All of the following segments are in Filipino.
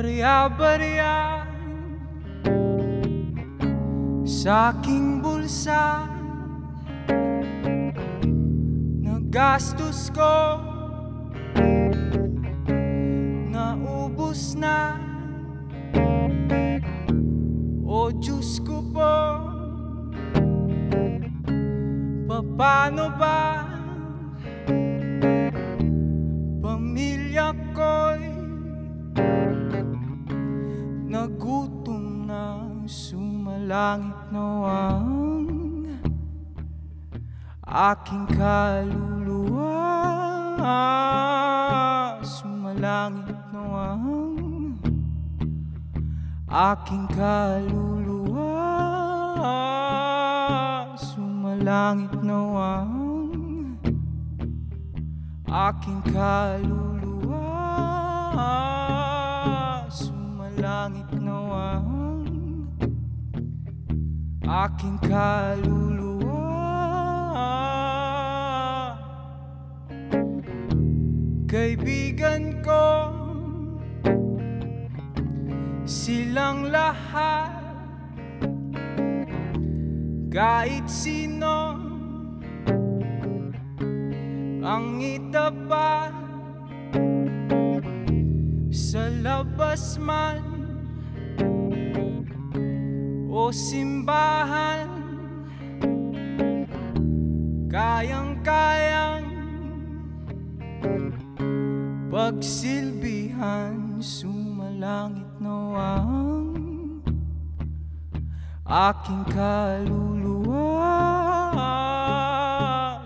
Barya-barya Sa aking bulsa Nagastos ko. Naubos na. O Diyos ko po Paano ba sumalangit nawang Aking kaluluwa Sumalangit nawang Aking kaluluwa Sumalangit nawang Aking kaluluwa Sumalangit Aking kaluluwa. Kaibigan ko Silang lahat. Kahit sino Ang itapat Sa labas man O simbahan Kayang-kayang Pagsilbihan Sumalangit nawang Aking kaluluwa.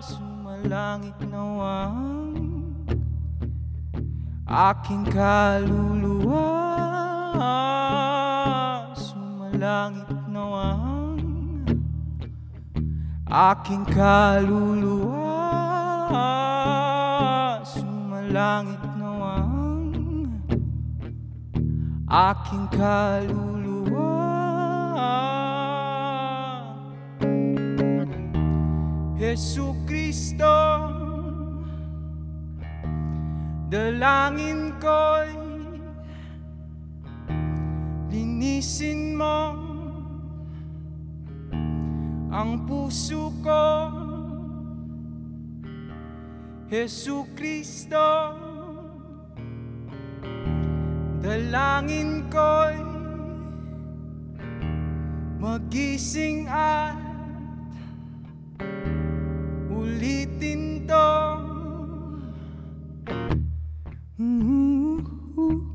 Sumalangit nawang Aking kaluluwa. Sumalangit nawang Aking kaluluwa Sumalangit nawang Aking kaluluwa. Jesu Kristo Dalangin ko'y Linisin mo Ang puso ko Jesu Kristo Dalangin ko'y Magising at Ulitin to Mm-hmm.